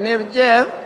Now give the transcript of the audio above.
name Jeff.